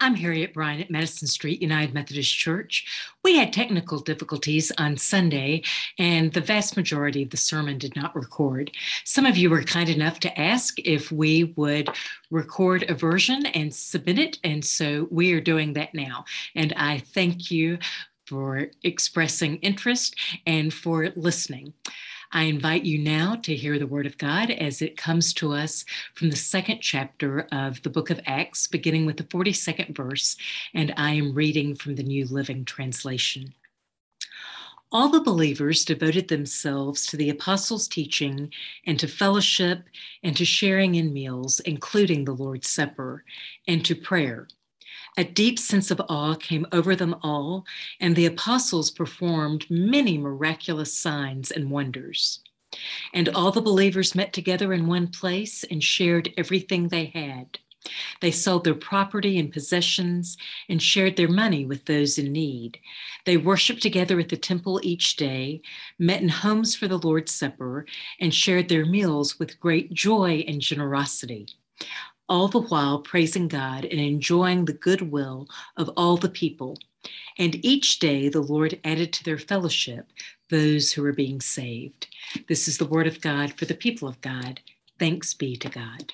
I'm Harriet Bryan at Madison Street United Methodist Church. We had technical difficulties on Sunday, and the vast majority of the sermon did not record. Some of you were kind enough to ask if we would record a version and submit it, and so we are doing that now. And I thank you for expressing interest and for listening. I invite you now to hear the Word of God as it comes to us from the second chapter of the book of Acts, beginning with the 42nd verse, and I am reading from the New Living Translation. All the believers devoted themselves to the apostles' teaching and to fellowship and to sharing in meals, including the Lord's Supper, and to prayer. A deep sense of awe came over them all, and the apostles performed many miraculous signs and wonders. And all the believers met together in one place and shared everything they had. They sold their property and possessions and shared their money with those in need. They worshiped together at the temple each day, met in homes for the Lord's Supper, and shared their meals with great joy and generosity all the while praising God and enjoying the goodwill of all the people. And each day the Lord added to their fellowship those who were being saved. This is the word of God for the people of God. Thanks be to God.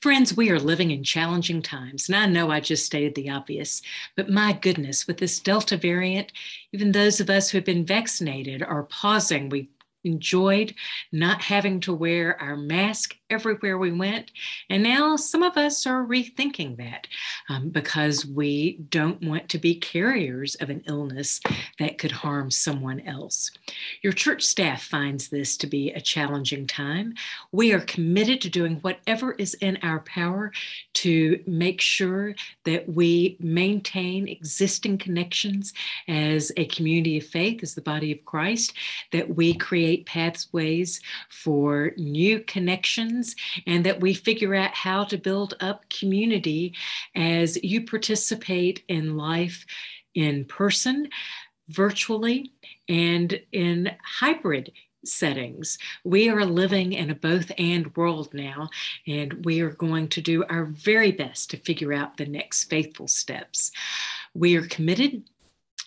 Friends, we are living in challenging times, and I know I just stated the obvious, but my goodness, with this Delta variant, even those of us who have been vaccinated are pausing. We enjoyed not having to wear our mask everywhere we went. And now some of us are rethinking that um, because we don't want to be carriers of an illness that could harm someone else. Your church staff finds this to be a challenging time. We are committed to doing whatever is in our power to make sure that we maintain existing connections as a community of faith, as the body of Christ, that we create pathways for new connections and that we figure out how to build up community as you participate in life in person, virtually, and in hybrid settings. We are living in a both and world now, and we are going to do our very best to figure out the next faithful steps. We are committed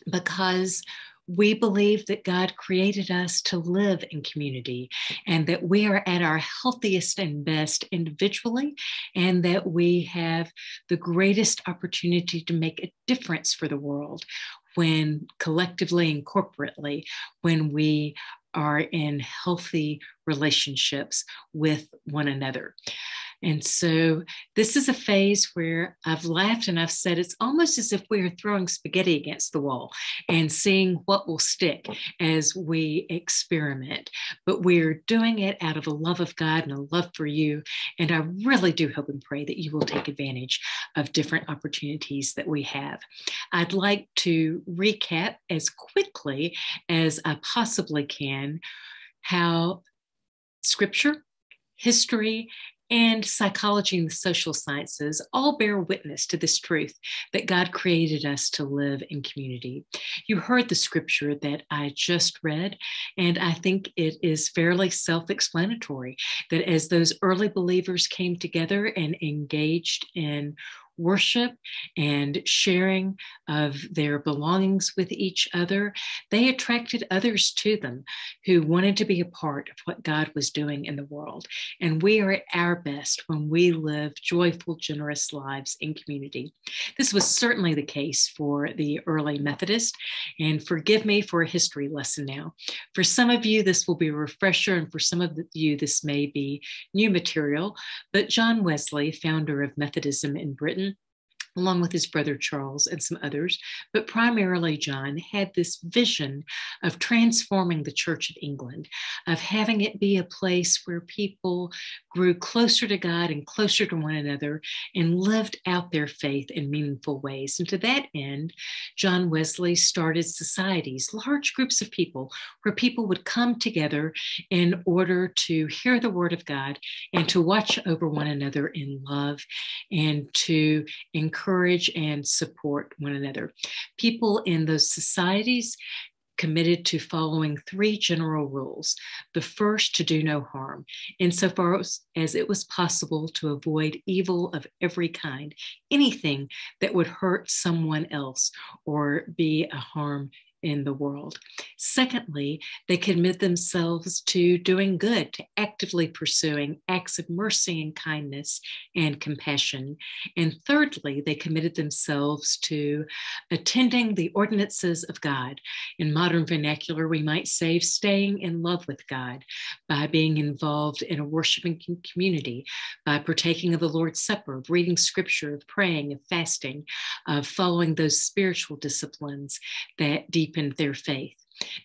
because we believe that God created us to live in community and that we are at our healthiest and best individually, and that we have the greatest opportunity to make a difference for the world when collectively and corporately, when we are in healthy relationships with one another. And so this is a phase where I've laughed and I've said it's almost as if we are throwing spaghetti against the wall and seeing what will stick as we experiment. But we're doing it out of a love of God and a love for you. And I really do hope and pray that you will take advantage of different opportunities that we have. I'd like to recap as quickly as I possibly can how scripture history and psychology and the social sciences all bear witness to this truth that God created us to live in community. You heard the scripture that I just read, and I think it is fairly self explanatory that as those early believers came together and engaged in worship and sharing of their belongings with each other, they attracted others to them who wanted to be a part of what God was doing in the world. And we are at our best when we live joyful, generous lives in community. This was certainly the case for the early Methodist. And forgive me for a history lesson now. For some of you, this will be a refresher, and for some of you, this may be new material. But John Wesley, founder of Methodism in Britain, along with his brother Charles and some others, but primarily John, had this vision of transforming the Church of England, of having it be a place where people grew closer to God and closer to one another and lived out their faith in meaningful ways. And to that end, John Wesley started societies, large groups of people, where people would come together in order to hear the word of God and to watch over one another in love and to encourage encourage and support one another. People in those societies committed to following three general rules. The first, to do no harm, insofar as, as it was possible to avoid evil of every kind, anything that would hurt someone else or be a harm in the world. Secondly, they commit themselves to doing good, to actively pursuing acts of mercy and kindness and compassion. And thirdly, they committed themselves to attending the ordinances of God. In modern vernacular, we might say staying in love with God by being involved in a worshiping community, by partaking of the Lord's Supper, of reading scripture, of praying, of fasting, of following those spiritual disciplines that deep deepened their faith.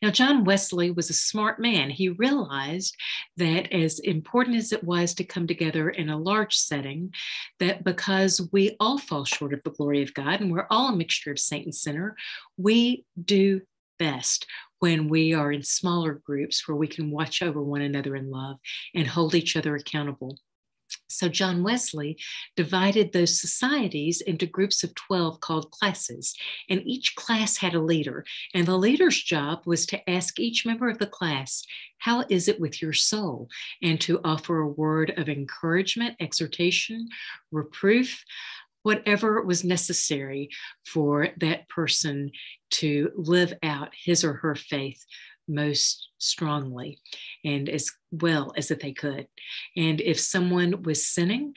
Now, John Wesley was a smart man. He realized that as important as it was to come together in a large setting, that because we all fall short of the glory of God and we're all a mixture of saint and sinner, we do best when we are in smaller groups where we can watch over one another in love and hold each other accountable. So John Wesley divided those societies into groups of 12 called classes, and each class had a leader. And the leader's job was to ask each member of the class, How is it with your soul? and to offer a word of encouragement, exhortation, reproof, whatever was necessary for that person to live out his or her faith most strongly and as well as that they could. And if someone was sinning,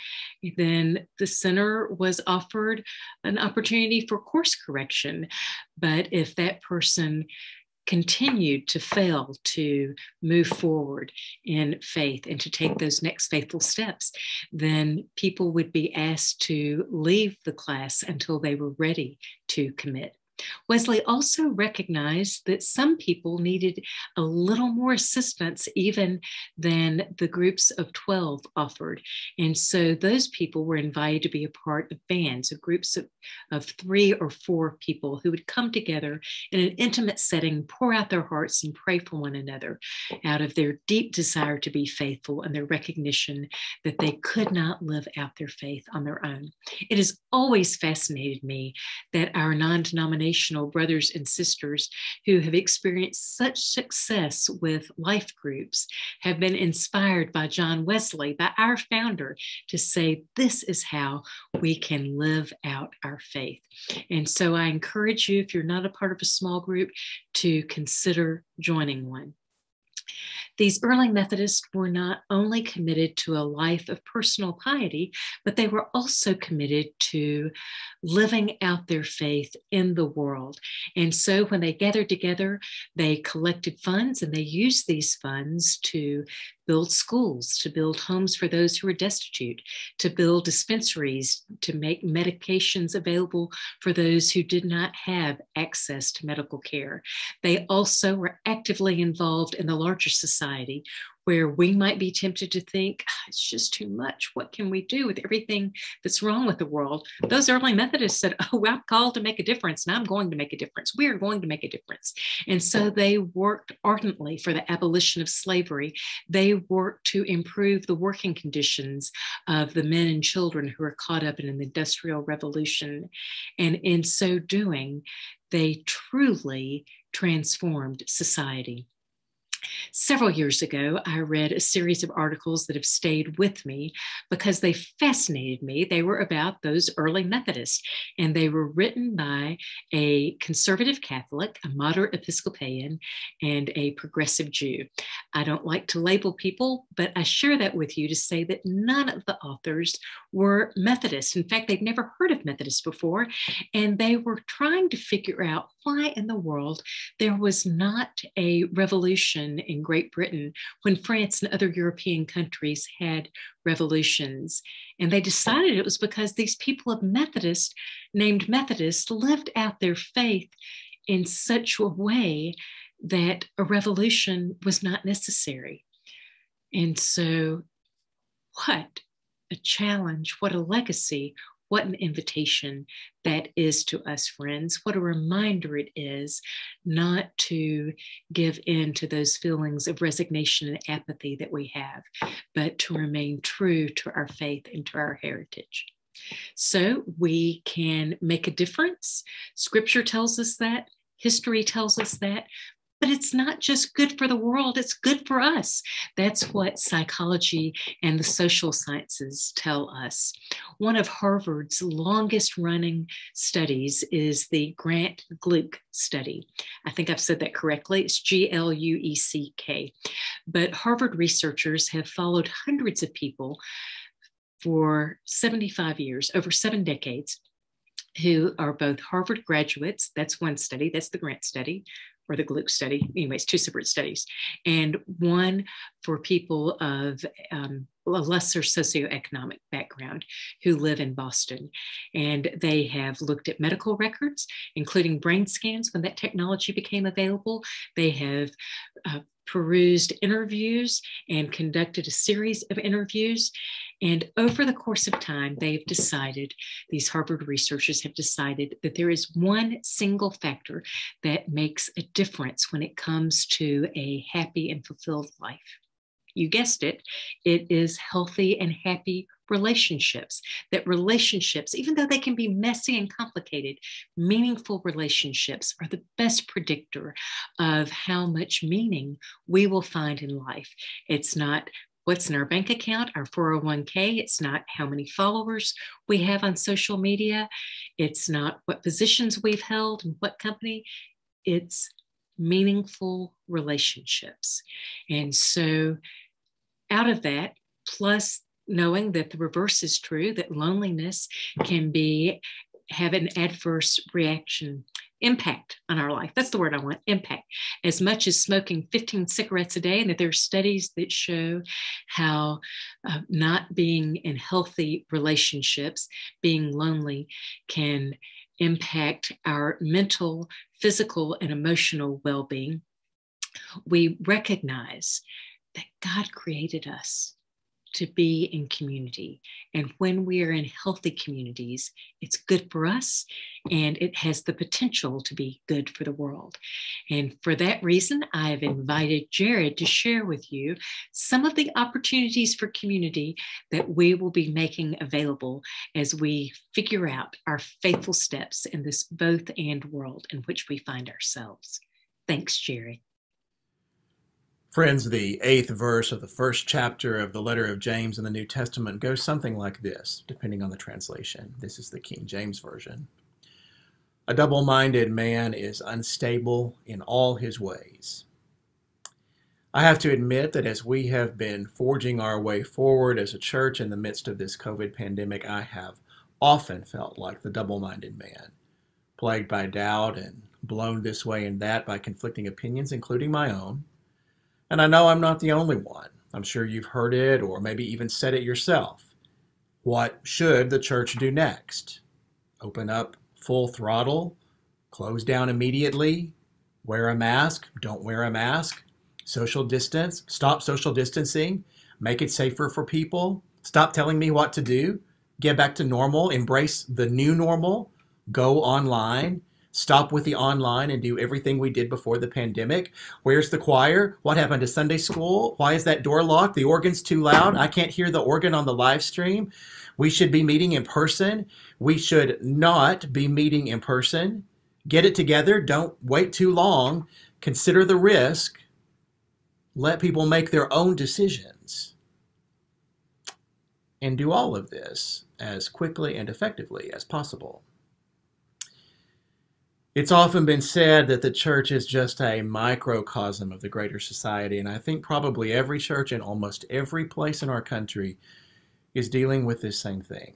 then the sinner was offered an opportunity for course correction. But if that person continued to fail to move forward in faith and to take those next faithful steps, then people would be asked to leave the class until they were ready to commit. Wesley also recognized that some people needed a little more assistance even than the groups of 12 offered. And so those people were invited to be a part of bands, of groups of, of three or four people who would come together in an intimate setting, pour out their hearts, and pray for one another out of their deep desire to be faithful and their recognition that they could not live out their faith on their own. It has always fascinated me that our non denominational denominational brothers and sisters who have experienced such success with life groups have been inspired by John Wesley, by our founder, to say, This is how we can live out our faith. And so I encourage you, if you're not a part of a small group, to consider joining one. These early Methodists were not only committed to a life of personal piety, but they were also committed to living out their faith in the world. And so when they gathered together, they collected funds and they used these funds to build schools, to build homes for those who are destitute, to build dispensaries, to make medications available for those who did not have access to medical care. They also were actively involved in the larger society where we might be tempted to think oh, it's just too much. What can we do with everything that's wrong with the world? Those early Methodists said, Oh, I'm called to make a difference, and I'm going to make a difference. We are going to make a difference. And so they worked ardently for the abolition of slavery. They worked to improve the working conditions of the men and children who were caught up in an industrial revolution. And in so doing, they truly transformed society. Several years ago, I read a series of articles that have stayed with me because they fascinated me. They were about those early Methodists, and they were written by a conservative Catholic, a moderate Episcopalian, and a progressive Jew. I don't like to label people, but I share that with you to say that none of the authors were Methodists. In fact, they'd never heard of Methodists before, and they were trying to figure out why in the world there was not a revolution in Great Britain when France and other European countries had revolutions. And they decided it was because these people of Methodist, named Methodists, lived out their faith in such a way that a revolution was not necessary. And so, what a challenge, what a legacy, what an invitation that is to us, friends. What a reminder it is not to give in to those feelings of resignation and apathy that we have, but to remain true to our faith and to our heritage. So we can make a difference. Scripture tells us that, history tells us that, but it's not just good for the world, it's good for us. That's what psychology and the social sciences tell us. One of Harvard's longest running studies is the Grant Glueck study. I think I've said that correctly. It's G L U E C K. But Harvard researchers have followed hundreds of people for 75 years, over seven decades, who are both Harvard graduates. That's one study, that's the Grant study or the Glueck study. Anyways, two separate studies, and one for people of um, a lesser socioeconomic background who live in Boston. And they have looked at medical records, including brain scans when that technology became available. They have uh, perused interviews and conducted a series of interviews. And over the course of time, they've decided, these Harvard researchers have decided that there is one single factor that makes a difference when it comes to a happy and fulfilled life. You guessed it, it is healthy and happy relationships. That relationships, even though they can be messy and complicated, meaningful relationships are the best predictor of how much meaning we will find in life. It's not what's in our bank account, our 401k. It's not how many followers we have on social media. It's not what positions we've held and what company. It's meaningful relationships. And so, out of that, plus knowing that the reverse is true, that loneliness can be have an adverse reaction impact on our life. That's the word I want impact. As much as smoking 15 cigarettes a day, and that there are studies that show how uh, not being in healthy relationships, being lonely, can impact our mental, physical, and emotional well being. We recognize that God created us to be in community. And when we are in healthy communities, it's good for us and it has the potential to be good for the world. And for that reason, I have invited Jared to share with you some of the opportunities for community that we will be making available as we figure out our faithful steps in this both and world in which we find ourselves. Thanks, Jared. Friends, the eighth verse of the first chapter of the letter of James in the New Testament goes something like this, depending on the translation. This is the King James Version. A double minded man is unstable in all his ways. I have to admit that as we have been forging our way forward as a church in the midst of this COVID pandemic, I have often felt like the double minded man, plagued by doubt and blown this way and that by conflicting opinions, including my own and I know I'm not the only one. I'm sure you've heard it or maybe even said it yourself. What should the church do next? Open up full throttle? Close down immediately? Wear a mask? Don't wear a mask? Social distance? Stop social distancing? Make it safer for people? Stop telling me what to do? Get back to normal? Embrace the new normal? Go online? Stop with the online and do everything we did before the pandemic? Where's the choir? What happened to Sunday school? Why is that door locked? The organ's too loud. I can't hear the organ on the live stream. We should be meeting in person. We should not be meeting in person. Get it together. Don't wait too long. Consider the risk. Let people make their own decisions. And do all of this as quickly and effectively as possible. It's often been said that the church is just a microcosm of the greater society, and I think probably every church in almost every place in our country is dealing with this same thing.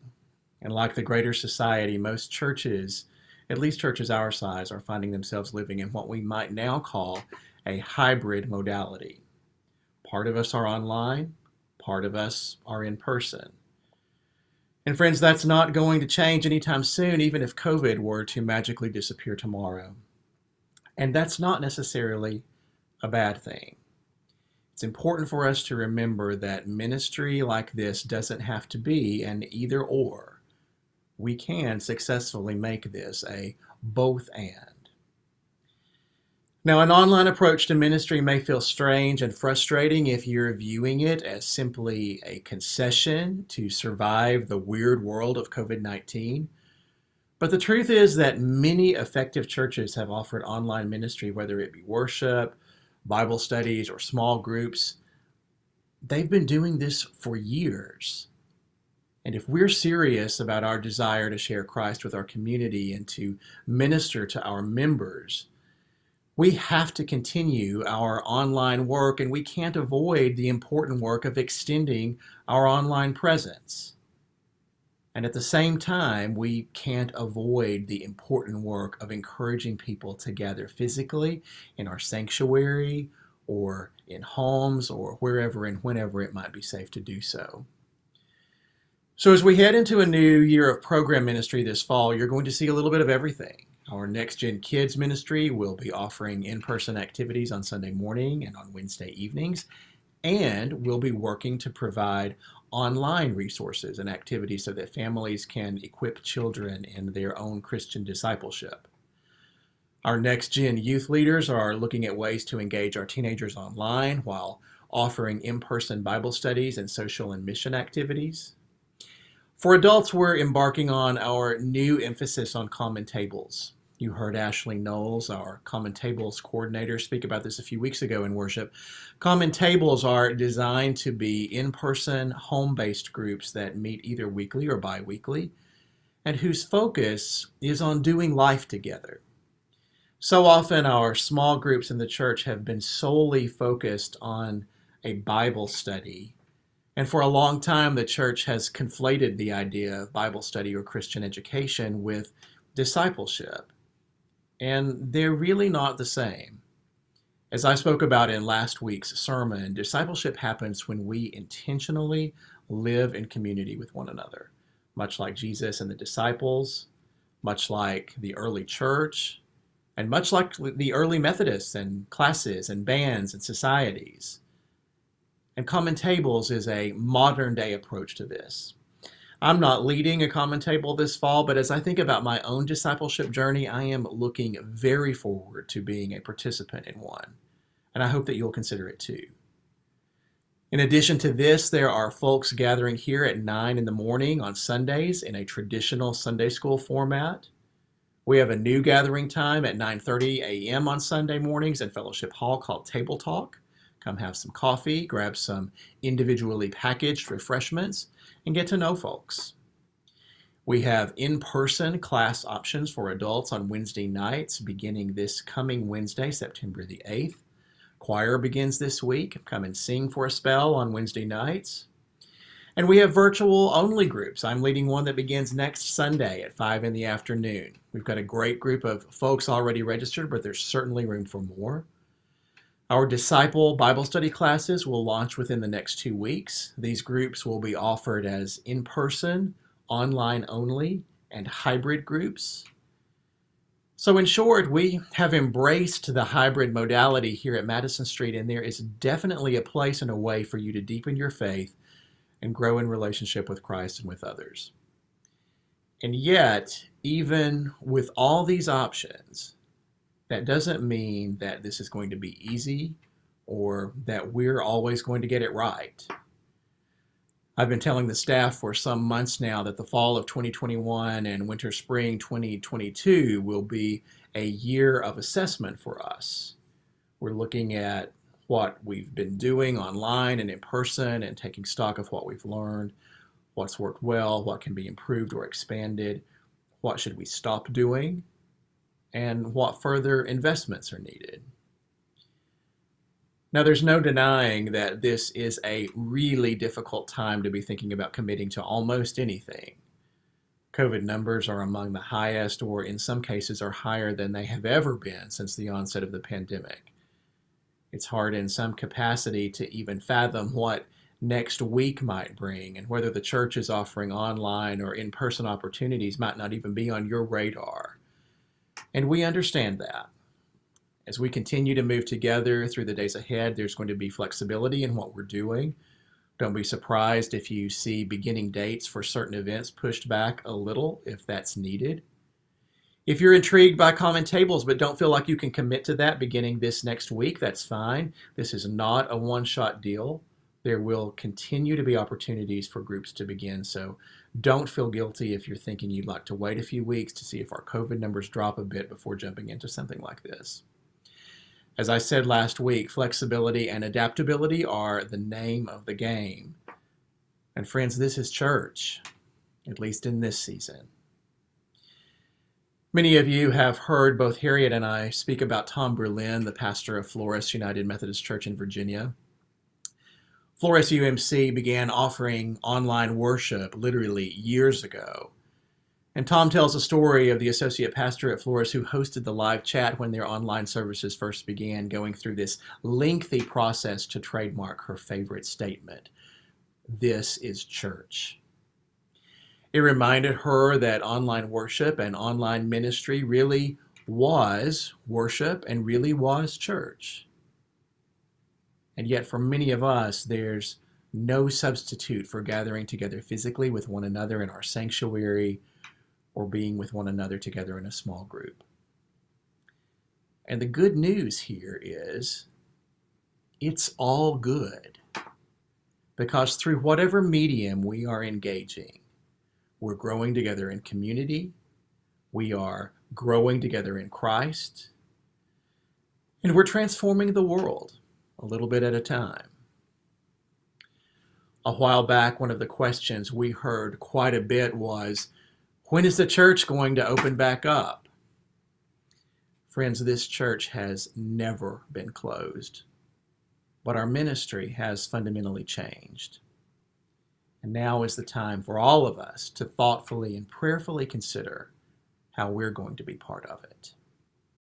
And like the greater society, most churches, at least churches our size, are finding themselves living in what we might now call a hybrid modality. Part of us are online, part of us are in person. And friends, that's not going to change anytime soon, even if COVID were to magically disappear tomorrow. And that's not necessarily a bad thing. It's important for us to remember that ministry like this doesn't have to be an either or. We can successfully make this a both and. Now, an online approach to ministry may feel strange and frustrating if you're viewing it as simply a concession to survive the weird world of COVID 19. But the truth is that many effective churches have offered online ministry, whether it be worship, Bible studies, or small groups. They've been doing this for years. And if we're serious about our desire to share Christ with our community and to minister to our members, we have to continue our online work and we can't avoid the important work of extending our online presence. And at the same time, we can't avoid the important work of encouraging people to gather physically in our sanctuary or in homes or wherever and whenever it might be safe to do so. So, as we head into a new year of program ministry this fall, you're going to see a little bit of everything. Our Next Gen Kids ministry will be offering in person activities on Sunday morning and on Wednesday evenings, and we'll be working to provide online resources and activities so that families can equip children in their own Christian discipleship. Our next gen youth leaders are looking at ways to engage our teenagers online while offering in person Bible studies and social and mission activities. For adults, we're embarking on our new emphasis on common tables. You heard Ashley Knowles, our Common Tables coordinator, speak about this a few weeks ago in worship. Common Tables are designed to be in person, home based groups that meet either weekly or bi weekly, and whose focus is on doing life together. So often, our small groups in the church have been solely focused on a Bible study and for a long time, the church has conflated the idea of Bible study or Christian education with discipleship. And they're really not the same. As I spoke about in last week's sermon, discipleship happens when we intentionally live in community with one another, much like Jesus and the disciples, much like the early church, and much like the early Methodists and classes and bands and societies. And Common Tables is a modern day approach to this. I'm not leading a Common Table this fall, but as I think about my own discipleship journey, I am looking very forward to being a participant in one. And I hope that you'll consider it too. In addition to this, there are folks gathering here at 9 in the morning on Sundays in a traditional Sunday school format. We have a new gathering time at 9:30 a.m. on Sunday mornings in Fellowship Hall called Table Talk. Come have some coffee, grab some individually packaged refreshments, and get to know folks. We have in person class options for adults on Wednesday nights beginning this coming Wednesday, September the 8th. Choir begins this week. Come and sing for a spell on Wednesday nights. And we have virtual only groups. I'm leading one that begins next Sunday at 5 in the afternoon. We've got a great group of folks already registered, but there's certainly room for more. Our disciple Bible study classes will launch within the next two weeks. These groups will be offered as in person, online only, and hybrid groups. So, in short, we have embraced the hybrid modality here at Madison Street, and there is definitely a place and a way for you to deepen your faith and grow in relationship with Christ and with others. And yet, even with all these options, that doesn't mean that this is going to be easy or that we're always going to get it right. I've been telling the staff for some months now that the fall of 2021 and winter spring 2022 will be a year of assessment for us. We're looking at what we've been doing online and in person and taking stock of what we've learned, what's worked well, what can be improved or expanded, what should we stop doing, and what further investments are needed. Now, there's no denying that this is a really difficult time to be thinking about committing to almost anything. COVID numbers are among the highest, or in some cases, are higher than they have ever been since the onset of the pandemic. It's hard in some capacity to even fathom what next week might bring, and whether the church is offering online or in person opportunities might not even be on your radar. And we understand that. As we continue to move together through the days ahead, there's going to be flexibility in what we're doing. Don't be surprised if you see beginning dates for certain events pushed back a little if that's needed. If you're intrigued by common tables but don't feel like you can commit to that beginning this next week, that's fine. This is not a one shot deal. There will continue to be opportunities for groups to begin. So don't feel guilty if you're thinking you'd like to wait a few weeks to see if our COVID numbers drop a bit before jumping into something like this. As I said last week, flexibility and adaptability are the name of the game. And friends, this is church, at least in this season. Many of you have heard both Harriet and I speak about Tom Berlin, the pastor of Floris United Methodist Church in Virginia. Floris UMC began offering online worship literally years ago. And Tom tells a story of the associate pastor at Floris who hosted the live chat when their online services first began, going through this lengthy process to trademark her favorite statement This is church. It reminded her that online worship and online ministry really was worship and really was church. And yet, for many of us, there's no substitute for gathering together physically with one another in our sanctuary or being with one another together in a small group. And the good news here is it's all good. Because through whatever medium we are engaging, we're growing together in community, we are growing together in Christ, and we're transforming the world a little bit at a time. A while back, one of the questions we heard quite a bit was when is the church going to open back up? Friends, this church has never been closed, but our ministry has fundamentally changed. And now is the time for all of us to thoughtfully and prayerfully consider how we're going to be part of it.